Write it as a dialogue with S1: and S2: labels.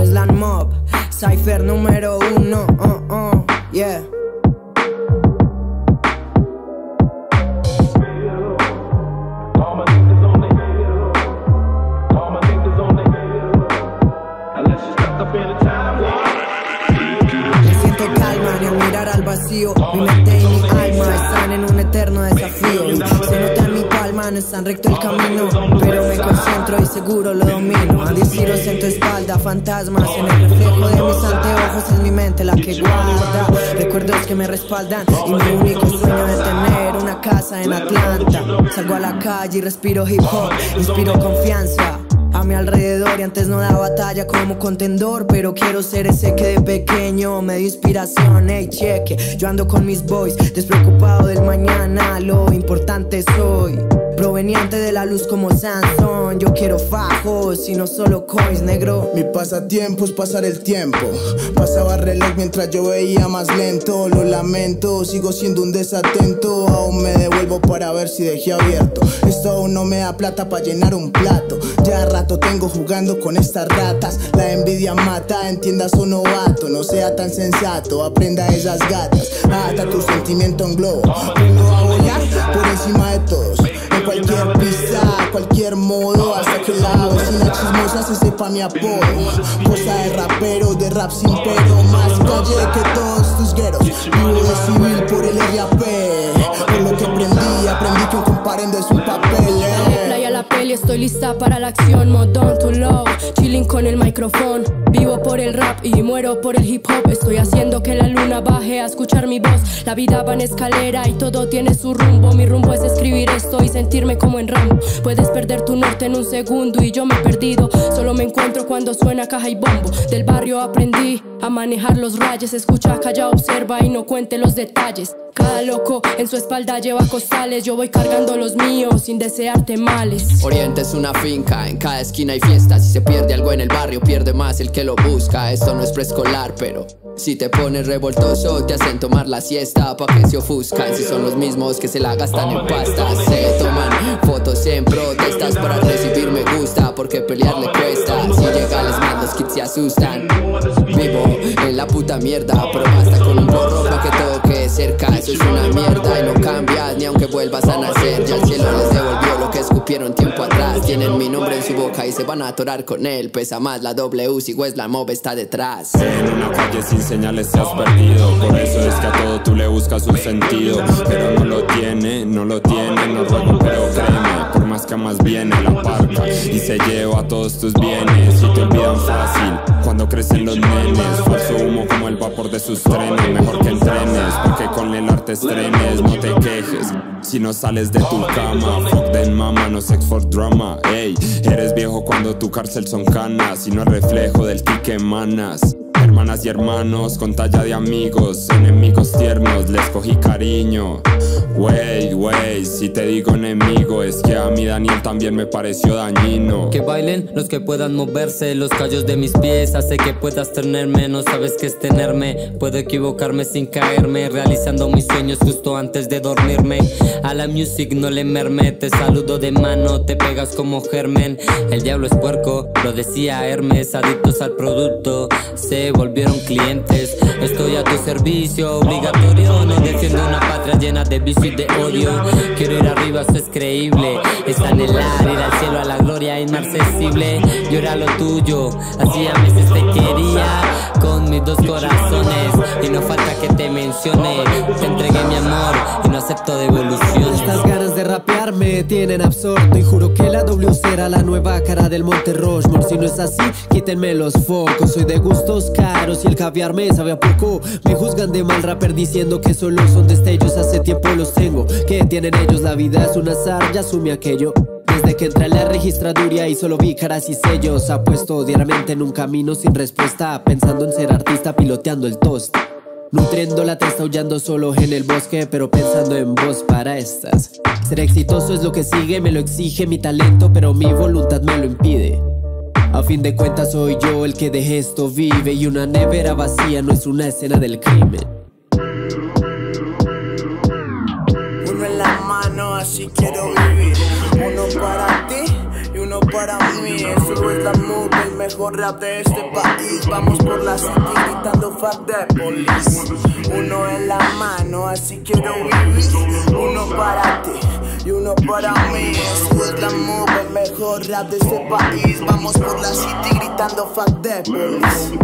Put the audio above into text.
S1: Westland Mob, Cypher número uno, uh, uh, yeah. Me siento calma ni al mirar al vacío. Mi mente es tan recto el camino. Pero me concentro y seguro lo domino. A tiros en tu espalda, fantasmas en el reflejo de mis anteojos. Es mi mente la que guarda recuerdos que me respaldan. Y mi único sueño es tener una casa en Atlanta. Salgo a la calle y respiro hip hop, inspiro confianza a mi alrededor y antes no daba batalla como contendor Pero quiero ser ese que de pequeño me dio inspiración, ey cheque Yo ando con mis boys, despreocupado del mañana, lo importante soy Proveniente de la luz como Sansón. Yo quiero fajos y no solo coins, negro.
S2: Mi pasatiempo es pasar el tiempo. Pasaba reloj mientras yo veía más lento. Lo lamento, sigo siendo un desatento. Aún me devuelvo para ver si dejé abierto. Esto aún no me da plata para llenar un plato. Ya rato tengo jugando con estas ratas. La envidia mata, entiendas o novato No sea tan sensato, aprenda esas gatas. Ata tu sentimiento en globo. Vengo a volar por encima de todos En cualquier pista, cualquier modo Hasta que la vecina chismosa se sepa mi apodo. Cosa de rapero, de rap sin pero Más calle que todos tus gueros. Vivo de civil por el RAP Por lo que aprendí, aprendí que un comparendo es un papel
S3: peli, estoy lista para la acción. Modón to love, chilling con el micrófono. Vivo por el rap y muero por el hip hop. Estoy haciendo que la luna baje a escuchar mi voz. La vida va en escalera y todo tiene su rumbo. Mi rumbo es escribir esto y sentirme como en Rambo. Puedes perder tu norte en un segundo y yo me he perdido. Solo me encuentro cuando suena caja y bombo. Del barrio aprendí a manejar los rayos. Escucha, calla, observa y no cuente los detalles. Cada loco en su espalda lleva costales. Yo voy cargando los míos sin desearte males.
S4: Oriente es una finca, en cada esquina hay fiestas. Si se pierde algo en el barrio, pierde más el que lo busca. Esto no es preescolar, pero si te pones revoltoso, te hacen tomar la siesta pa' que se ofuscan. Si son los mismos que se la gastan en pasta, se toman fotos en protestas para recibir me gusta, porque pelear le cuesta. Si llega les más los kits se asustan. Vivo en la puta mierda, pero basta con un gorro pa' que todo quede cerca. Eso es una mierda y no cambias ni aunque vuelvas a nacer. Ya el cielo les devolvió lo que escupieron tiempo atrás. Tienen mi nombre en su boca y se van a atorar con él. Pesa más la W si Westland Mob está detrás.
S5: En una calle sin señales te has perdido Por eso es que a todo tú le buscas un sentido Pero no lo tiene, no lo tiene, no ruego pero créeme Por más que más viene la parca Y se lleva todos tus bienes Y te olvidan fácil cuando crecen los nenes Falso humo como el vapor de sus trenes Mejor que entrenes, porque con el arte estrenes No te quejes si no sales de tu cama Fuck them mama, no sex for drama Ey, eres viejo cuando tu cárcel son canas Y no es reflejo del ti que emanas Hermanas y hermanos con talla de amigos, enemigos tiernos, les cogí cariño. Wey, wey, si te digo enemigo, es que a mí Daniel también me pareció dañino.
S6: Que bailen los que puedan moverse, los callos de mis pies hace que puedas tenerme, no sabes qué es tenerme. Puedo equivocarme sin caerme, realizando mis sueños justo antes de dormirme. A la music no le merme, te saludo de mano, te pegas como germen. El diablo es puerco, lo decía Hermes, adictos al producto, se volvieron clientes. Estoy a tu servicio, obligatorio, no defiendo una patria llena de vicio y de odio. Quiero ir arriba, eso es creíble. Está el aire, ir al cielo, a la gloria inaccesible. Llora lo tuyo, así a veces te quería. Con mis dos corazones, y no falta que te mencione.
S7: Me tienen absorto y juro que la W será la nueva cara del Monte Rushmore. Si no es así, quítenme los focos. Soy de gustos caros y el caviar me sabe a poco. Me juzgan de mal rapper diciendo que solo son destellos. Hace tiempo los tengo. Que tienen ellos? La vida es un azar, ya asume aquello. Desde que entré a la registraduría y solo vi caras y sellos, apuesto diariamente en un camino sin respuesta, pensando en ser artista piloteando el toast. Nutriendo la testa, aullando solo en el bosque, pero pensando en vos para estas. Ser exitoso es lo que sigue, me lo exige mi talento, pero mi voluntad me lo impide. A fin de cuentas soy yo el que de esto vive y una nevera vacía no es una escena del crimen.
S2: Uno en la mano, así quiero vivir. Uno para ti y uno para mí. Eso es la move, el me mejor rap de este país. Vamos por la city gritando fuck the police. Uno en la mano, así quiero vivir. Uno para ti y uno para mí. Eso es la move, el mejor rap de este país. Vamos por la city gritando fuck the police.